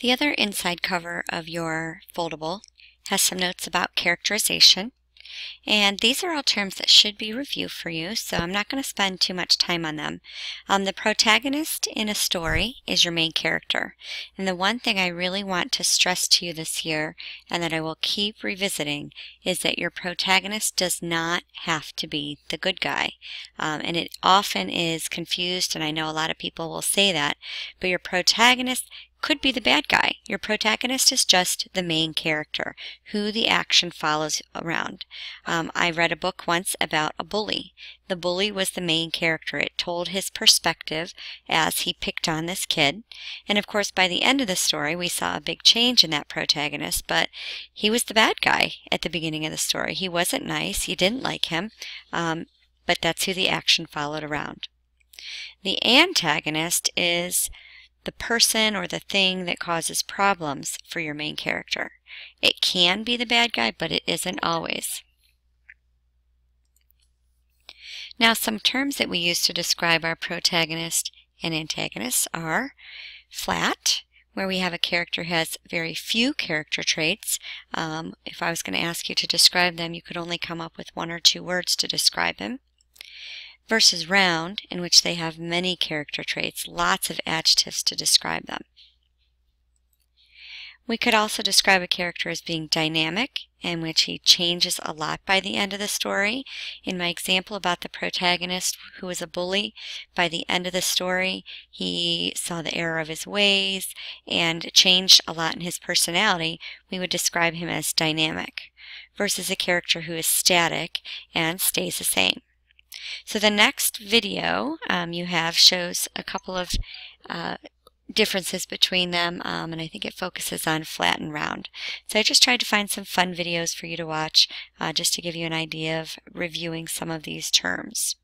The other inside cover of your foldable has some notes about characterization. And these are all terms that should be reviewed for you, so I'm not going to spend too much time on them. Um, the protagonist in a story is your main character. And the one thing I really want to stress to you this year, and that I will keep revisiting, is that your protagonist does not have to be the good guy. Um, and it often is confused, and I know a lot of people will say that, but your protagonist could be the bad guy. Your protagonist is just the main character, who the action follows around. Um, I read a book once about a bully. The bully was the main character. It told his perspective as he picked on this kid. And of course, by the end of the story, we saw a big change in that protagonist, but he was the bad guy at the beginning of the story. He wasn't nice. You didn't like him. Um, but that's who the action followed around. The antagonist is the person or the thing that causes problems for your main character. It can be the bad guy, but it isn't always. Now, some terms that we use to describe our protagonist and antagonist are flat, where we have a character has very few character traits. Um, if I was going to ask you to describe them, you could only come up with one or two words to describe him versus round, in which they have many character traits, lots of adjectives to describe them. We could also describe a character as being dynamic, in which he changes a lot by the end of the story. In my example about the protagonist who was a bully, by the end of the story, he saw the error of his ways and changed a lot in his personality. We would describe him as dynamic, versus a character who is static and stays the same. So the next video um, you have shows a couple of uh, differences between them, um, and I think it focuses on flat and round. So I just tried to find some fun videos for you to watch uh, just to give you an idea of reviewing some of these terms.